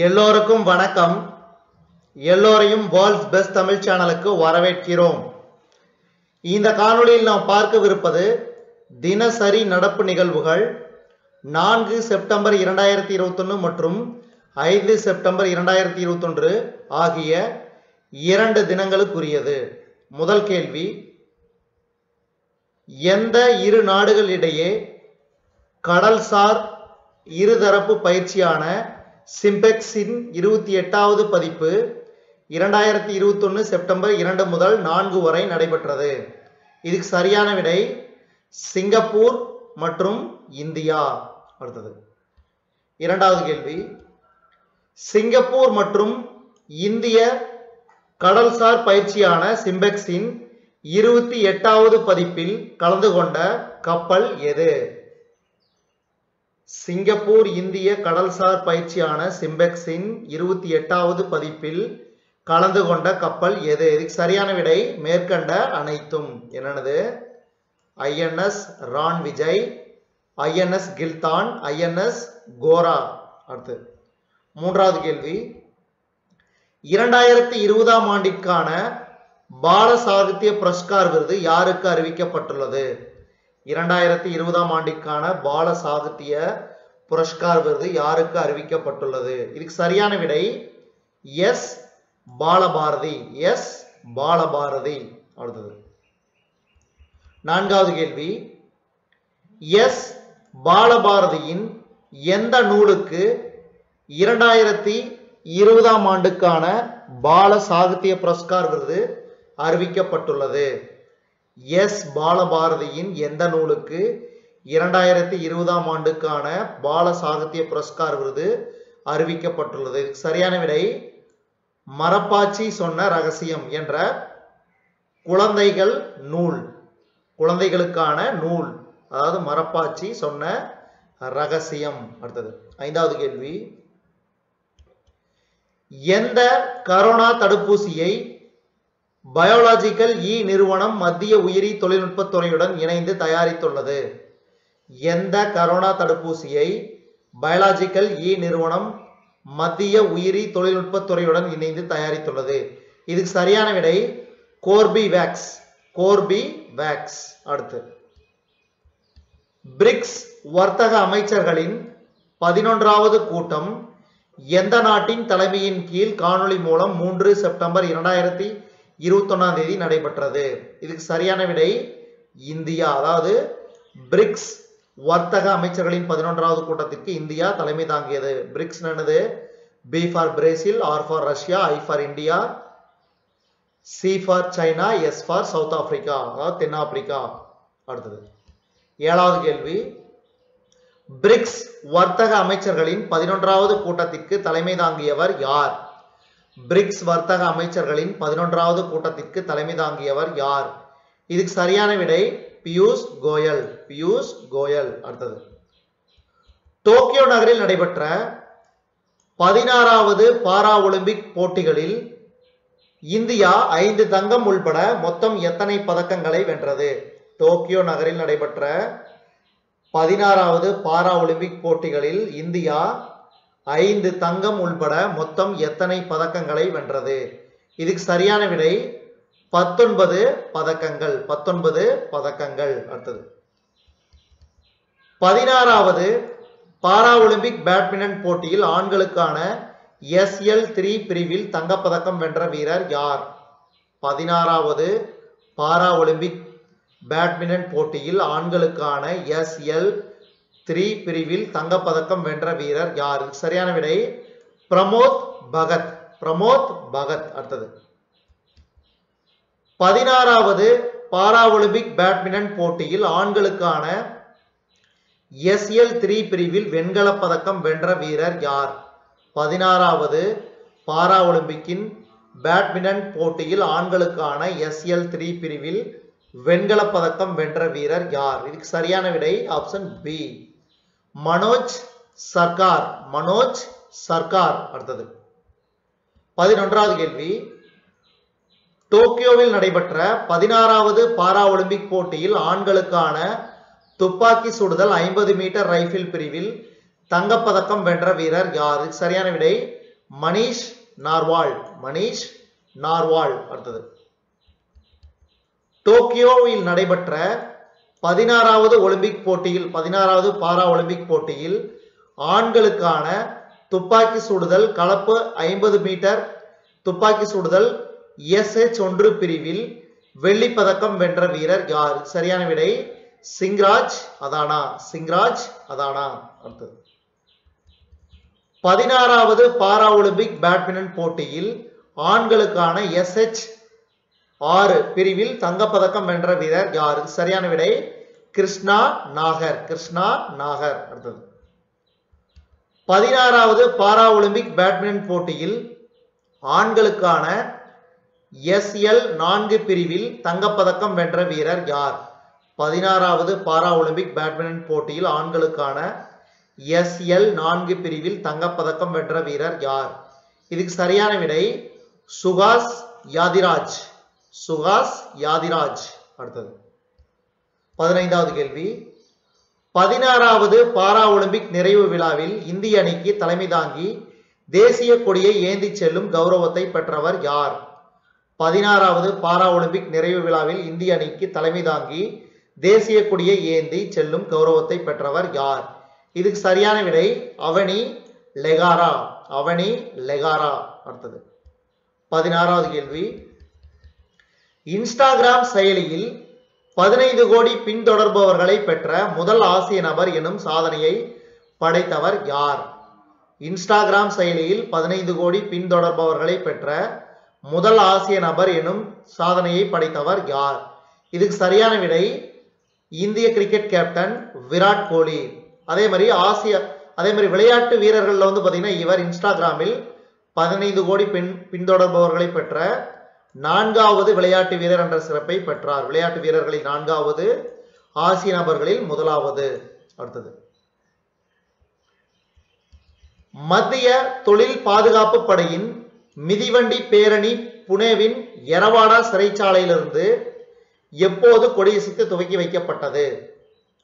எல்லோருக்கும் வணக்கம். எல்லோரையும் வேர்ல்ட்ஸ் பெஸ்ட் தமிழ் சேனலுக்கு வரவேற்கிறோம். இந்த காணொளியில் நாம் பார்க்கவிருப்பது தினசரி நடப்பு நிகழ்வுகள் நான்கு செப்டம்பர் இரண்டாயிரத்தி இருபத்தொன்று மற்றும் ஐந்து செப்டம்பர் இரண்டாயிரத்தி இருபத்தொன்று ஆகிய இரண்டு தினங்களுக்குரியது. முதல் கேள்வி எந்த இரு நாடுகளிடையே கடல்சார் இருதரப்பு பயிற்சியான சிம்பெக்ஸின் இருபத்தி எட்டாவது பதிப்பு இரண்டாயிரத்தி இருபத்தொன்னு செப்டம்பர் இரண்டு முதல் நான்கு வரை நடைபெற்றது. இதுக்கு சரியான விடை சிங்கப்பூர் மற்றும் இந்தியா. அடுத்தது. இரண்டாவது கேள்வி. சிங்கப்பூர் மற்றும் இந்திய கடல்சார் பயிற்சியான சிம்பெக்ஸின் இருபத்தி எட்டாவது பதிப்பில் கலந்து கொண்ட கப்பல் எது? சிங்கப்பூர் இந்திய கடல்சார் பயிற்சியான சிம்பெக்ஸின் இருபத்தி எட்டாவது பதிப்பில் கலந்து கொண்ட கப்பல் எது? இதுக்கு சரியான விடை மேற்கண்ட அனைத்தும். என்னது I N S Ranvijay I N S Kiltan I N S Kora. அடுத்து மூன்றாவது கேள்வி. இரண்டாயிரத்தி இருபதாம் ஆண்டிற்கான பால சாகித்ய புரஸ்கார் விருது யாருக்கு அறிவிக்கப்பட்டுள்ளது? இரண்டாயிரத்தி இருபதாம் ஆண்டிற்கான பால சாகித்ய புரஸ்கார் விருது யாருக்கு அறிவிக்கப்பட்டுள்ளது? இதுக்கு சரியான விடை எஸ் பாலபாரதி. எஸ் பாலபாரதி. அடுத்தது. நான்காவது கேள்வி. எஸ் பாலபாரதியின் எந்த நூலுக்கு இரண்டாயிரத்தி இருபதாம் ஆண்டுக்கான பால சாகித்ய புரஸ்கார் விருது அறிவிக்கப்பட்டுள்ளது? எஸ் பாலபாரதியின் எந்த நூலுக்கு இரண்டாயிரத்தி இருபதாம் ஆண்டுக்கான பால சாகித்ய புரஸ்கார் விருது அறிவிக்கப்பட்டுள்ளது. சரியான விடை மரப்பாச்சி சொன்ன ரகசியம் என்ற குழந்தைகள் நூல் குழந்தைகளுக்கான நூல் அதாவது மரப்பாச்சி சொன்ன ரகசியம். அடுத்தது ஐந்தாவது கேள்வி. எந்த கரோனா தடுப்பூசியை பயோலாஜிக்கல் இ நிறுவனம் மத்திய உயிரி தொழில்நுட்பத்துறையுடன் இணைந்து தயாரித்துள்ளது? எந்த கரோனா தடுப்பூசியை பயாலாஜிக்கல் இ நிறுவனம் மத்திய உயிரி தொழில்நுட்பத்துறையுடன் இணைந்து தயாரித்துள்ளது? இதுக்கு சரியான விடை கோர்பி வேக்ஸ் கோர்பி வேக்ஸ் அடுத்து. பிரிக்ஸ் வர்த்தக அமைச்சர்களின் பதினொன்றாவது கூட்டம் எந்த நாட்டின் தலைமையின் கீழ் காணொளி மூலம் மூன்று செப்டம்பர் இரண்டாயிரத்தி இருபத்தொன்னாம் தேதி நடைபெற்றது? இதுக்கு சரியான விடை இந்தியா. அதாவது பிரிக்ஸ் வர்த்தக அமைச்சர்களின் பதினொன்றாவது கூட்டத்திற்கு இந்தியா தலைமை தாங்கியது. பிரிக்ஸ் என்னது? B for Brazil R for Russia I for India C for China S for South Africa அதாவது தென்னாப்பிரிக்கா. அடுத்தது. ஏழாவது கேள்வி. பிரிக்ஸ் வர்த்தக அமைச்சர்களின் பதினொன்றாவது கூட்டத்திற்கு தலைமை தாங்கியவர் யார்? பிரிக்ஸ் வர்த்தக அமைச்சர்களின் பதினொன்றாவது கூட்டத்திற்கு தலைமை தாங்கியவர் யார்? இதுக்கு சரியான விடை பியூஷ் கோயல் பியூஷ் கோயல் அடுத்தது. டோக்கியோ நகரில் நடைபெற்ற பதினாறாவது பாரா ஒலிம்பிக் போட்டிகளில் இந்தியா ஐந்து தங்கம் உள்பட மொத்தம் எத்தனை பதக்கங்களை வென்றது? டோக்கியோ நகரில் நடைபெற்ற பதினாறாவது பாரா ஒலிம்பிக் போட்டிகளில் இந்தியா ஐந்து தங்கம் உள்பட மொத்தம் எத்தனை பதக்கங்களை வென்றது? இதுக்கு சரியான விடை பத்தொன்பது பதக்கங்கள் பத்தொன்பது பதக்கங்கள் அடுத்தது. பதினாறாவது பாரா ஒலிம்பிக் பேட்மிண்டன் போட்டியில் ஆண்களுக்கான எஸ்எல் த்ரீ பிரிவில் தங்கப்பதக்கம் வென்ற வீரர் யார்? பதினாறாவது பாரா ஒலிம்பிக் பேட்மிண்டன் போட்டியில் ஆண்களுக்கான எஸ்எல் த்ரீ பிரிவில் தங்கப்பதக்கம் வென்ற வீரர் யார்? சரியான விடை பிரமோத் பகத். பிரமோத் பகத் அடுத்தது. பதினாறாவது பாரா ஒலிம்பிக் பேட்மிண்டன் போட்டியில் ஆண்களுக்கான எஸ்எல் த்ரீ பிரிவில் வெண்கலப் பதக்கம் வென்ற வீரர் யார்? பதினாறாவது பாரா ஒலிம்பிக்கின் பேட்மிண்டன் போட்டியில் ஆண்களுக்கான எஸ்எல் த்ரீ பிரிவில் வெண்கலப் பதக்கம் வென்ற வீரர் யார்? இதுக்கு சரியான விடை ஆப்ஷன் பி மனோஜ் சர்க்கார் மனோஜ் சர்க்கார் அடுத்தது. பதினொன்றாவது கேள்வி. டோக்கியோவில் நடைபெற்ற பதினாறாவது பாரா ஒலிம்பிக் போட்டியில் ஆண்களுக்கான துப்பாக்கி சுடுதல் ஐம்பது மீட்டர் ரைபிள் பிரிவில் தங்கப்பதக்கம் வென்ற வீரர் யார்? சரியான விடை மணிஷ் நார்வால். மணிஷ் நார்வால் அடுத்தது. டோக்கியோவில் நடைபெற்ற பதினாறாவது ஒலிம்பிக் போட்டியில் பதினாறாவது பாரா ஒலிம்பிக் போட்டியில் ஆண்களுக்கான துப்பாக்கி சுடுதல் கலப்பு ஐம்பது மீட்டர் துப்பாக்கி சுடுதல் எஸ்ஹெச் ஒன்று பிரிவில் வெள்ளி பதக்கம் வென்ற வீரர் யார்? சரியான விடை சிங்ராஜ் அதானா? சிங்ராஜ் அதானா? அடுத்தது. பதினாறாவது பாரா ஒலிம்பிக் பேட்மிண்டன் போட்டியில் ஆண்களுக்கான எஸ்ஹெச் ஆறு பிரிவில் தங்கப்பதக்கம் வென்ற வீரர் யார்? சரியான விடை கிருஷ்ணா நாகர். கிருஷ்ணா நாகர். அடுத்தது. பதினாறாவது பாரா ஒலிம்பிக் பேட்மிண்டன் போட்டியில் ஆண்களுக்கான எஸ்எல் நான்கு பிரிவில் தங்கப்பதக்கம் வென்ற வீரர் யார்? பதினாறாவது பாரா ஒலிம்பிக் பேட்மிண்டன் போட்டியில் ஆண்களுக்கான எஸ்எல் நான்கு பிரிவில் தங்கப்பதக்கம் வென்ற வீரர் யார்? இதுக்கு சரியான விடை சுகாஸ் யாதிராஜ். சுகாஸ் யாதிராஜ். அடுத்தது. பதினைந்தாவது கேள்வி. பதினாறாவது பாரா ஒலிம்பிக் நிறைவு விழாவில் இந்திய அணிக்கு தலைமை தாங்கி தேசிய கொடியை ஏந்தி செல்லும் கௌரவத்தை பெற்றவர் யார்? பதினாறாவது பாரா ஒலிம்பிக் நிறைவு விழாவில் இந்திய அணிக்கு தலைமை தாங்கி தேசிய கொடியை ஏந்தி செல்லும் கௌரவத்தை பெற்றவர் யார்? இதுக்கு சரியான விடை அவனி லெகாரா. அவனி லெகாரா. அடுத்தது. பதினாறாவது கேள்வி. இன்ஸ்டாகிராம் செயலியில் பதினைந்து கோடி பின்தொடர்பவர்களை பெற்ற முதல் ஆசிய நபர் எனும் சாதனையை படைத்தவர் யார்? இன்ஸ்டாகிராம் செயலியில் பதினைந்து கோடி பின்தொடர்பவர்களை பெற்ற முதல் ஆசிய நபர் எனும் சாதனையை படைத்தவர் யார்? இதுக்கு சரியான விடை இந்திய கிரிக்கெட் கேப்டன் விராட் கோலி. அதே மாதிரி ஆசிய அதே மாதிரி விளையாட்டு வீரர்களில் வந்து பார்த்தீங்கன்னா இவர் இன்ஸ்டாகிராமில் பதினைந்து கோடி பின் பின்தொடர்பவர்களை பெற்ற நான்காவது விளையாட்டு வீரர் என்ற சிறப்பை பெற்றார். விளையாட்டு வீரர்களில் நான்காவது ஆசிய நபர்களில் முதலாவது. அடுத்தது. மத்திய தொழில் பாதுகாப்பு படையின் மிதிவண்டி பேரணி புனேவின் எரவாடா சிறைச்சாலையிலிருந்து எப்போது கொடியசைத்து துவக்கி வைக்கப்பட்டது?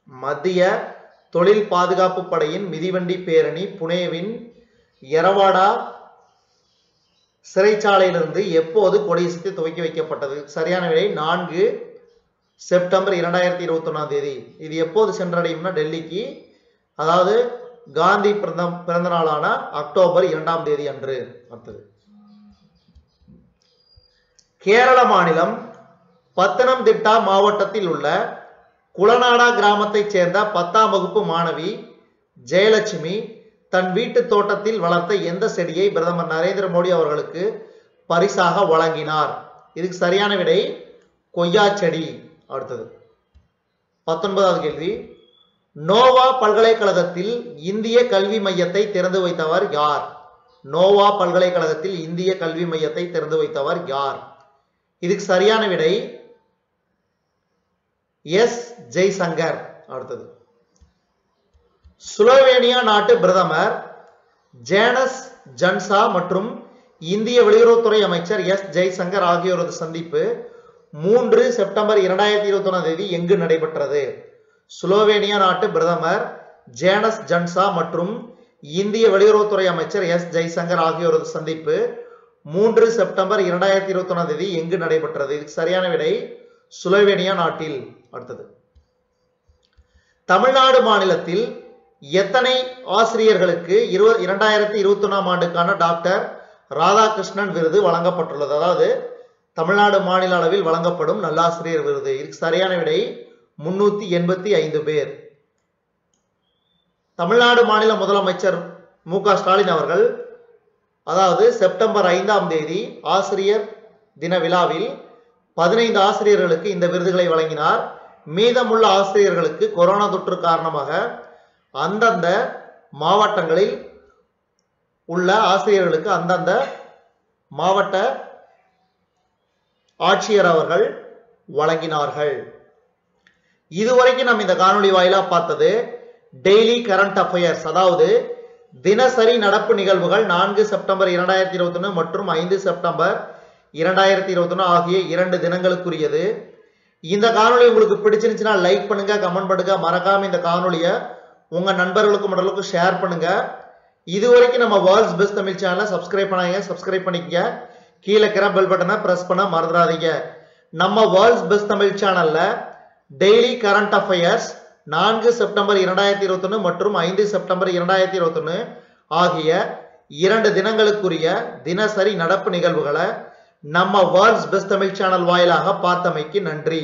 மத்திய தொழில் பாதுகாப்பு படையின் மிதிவண்டி பேரணி புனேவின் எரவாடா சிறைச்சாலையிலிருந்து எப்போது கொடியசைத்து துவக்கி வைக்கப்பட்டது? சரியான விடை நான்கு செப்டம்பர் இரண்டாயிரத்தி இருபத்தி தேதி. இது எப்போது சென்றடையும்னா டெல்லிக்கு அதாவது காந்தி பிறந்த பிறந்த நாளான அக்டோபர் இரண்டாம் தேதி அன்று. அடுத்தது. கேரள மாநிலம் பத்தனம்திட்டா மாவட்டத்தில் உள்ள குளநாடா கிராமத்தைச் சேர்ந்த பத்தாம் வகுப்பு மாணவி ஜெயலட்சுமி தன் வீட்டு தோட்டத்தில் வளர்த்த எந்த செடியை பிரதமர் நரேந்திர மோடி அவர்களுக்கு பரிசாக வழங்கினார்? இதுக்கு சரியான விடை கொய்யா செடி. அடுத்தது. பத்தொன்பதாவது கேள்வி. நோவா பல்கலைக்கழகத்தில் இந்திய கல்வி மையத்தை திறந்து வைத்தவர் யார்? நோவா பல்கலைக்கழகத்தில் இந்திய கல்வி மையத்தை திறந்து வைத்தவர் யார்? இதுக்கு சரியான விடை எஸ் ஜெய்சங்கர் அடுத்தது. சுலோவேனியா நாட்டு பிரதமர் ஜேனஸ் ஜன்சா மற்றும் இந்திய வெளியுறவுத்துறை அமைச்சர் எஸ் ஜெய்சங்கர் ஆகியோரது சந்திப்பு மூன்று செப்டம்பர் இரண்டாயிரத்தி இருபத்தி ஒன்றாம் தேதி எங்கு நடைபெற்றது? சுலோவேனியா நாட்டு பிரதமர் ஜேனஸ் ஜன்சா மற்றும் இந்திய வெளியுறவுத்துறை அமைச்சர் எஸ் ஜெய்சங்கர் ஆகியோரது சந்திப்பு மூன்று செப்டம்பர் இரண்டாயிரத்தி இருபத்தி ஒன்றாம் தேதி எங்கு நடைபெற்றது? இதுக்கு சரியான விடை சுலோவேனியா நாட்டில். அடுத்தது. தமிழ்நாடு மாநிலத்தில் எத்தனை ஆசிரியர்களுக்கு இரு இரண்டாயிரத்தி இருபத்தி ஒன்றாம் ஆண்டுக்கான டாக்டர் ராதாகிருஷ்ணன் விருது வழங்கப்பட்டுள்ளது? அதாவது தமிழ்நாடு மாநில அளவில் வழங்கப்படும் நல்லாசிரியர் விருது. இதுக்கு சரியான விடை முன்னூத்தி எண்பத்தி ஐந்து பேர். தமிழ்நாடு மாநில முதலமைச்சர் மு க ஸ்டாலின் அவர்கள் அதாவது செப்டம்பர் ஐந்தாம் தேதி ஆசிரியர் தின விழாவில் பதினைந்து ஆசிரியர்களுக்கு இந்த விருதுகளை வழங்கினார். மீதமுள்ள ஆசிரியர்களுக்கு கொரோனா தொற்று காரணமாக அந்தந்த மாவட்டங்களில் உள்ள ஆசிரியர்களுக்கு அந்தந்த மாவட்ட ஆட்சியர் அவர்கள் வழங்கினார்கள். இதுவரைக்கும் நம்ம இந்த காணொளி வாயிலாக பார்த்தது டெய்லி கரண்ட் அஃபயர்ஸ் அதாவது தினசரி நடப்பு நிகழ்வுகள் நான்கு செப்டம்பர் இரண்டாயிரத்தி இருபத்தொன்னு மற்றும் ஐந்து செப்டம்பர் இரண்டாயிரத்தி இருபத்தி ஒன்று ஆகிய இரண்டு தினங்களுக்குரியது. இந்த காணொலி உங்களுக்கு பிடிச்சிருந்துச்சுன்னா லைக் பண்ணுங்க கமெண்ட் பண்ணுங்க. மறக்காம இந்த காணொலியை உங்க நண்பர்களுக்கும் மற்றவர்களுக்கும் ஷேர் பண்ணுங்க. இது வரைக்கும் நம்ம வேர்ல்ட்ஸ் பெஸ்ட் தமிழ் சேனலை சப்ஸ்கிரைப் பண்ணாங்க சப்ஸ்கிரைப் பண்ணிக்கங்க. கீழே இருக்கிற பெல் பட்டனை பிரஸ் பண்ண மறந்துடாதீங்க. நம்ம வேர்ல்ட்ஸ் பெஸ்ட் தமிழ் சேனல்ல டெய்லி கரண்ட் அஃபயர்ஸ் நான்கு செப்டம்பர் இரண்டாயிரத்தி இருபத்தொன்னு மற்றும் ஐந்து செப்டம்பர் இரண்டாயிரத்தி இருபத்தொன்னு ஆகிய இரண்டு தினங்களுக்குரிய தினசரி நடப்பு நிகழ்வுகளை நம்ம வேர்ல்ட்ஸ் பெஸ்ட் தமிழ் சேனல் வாயிலாக பார்த்தமைக்கு நன்றி.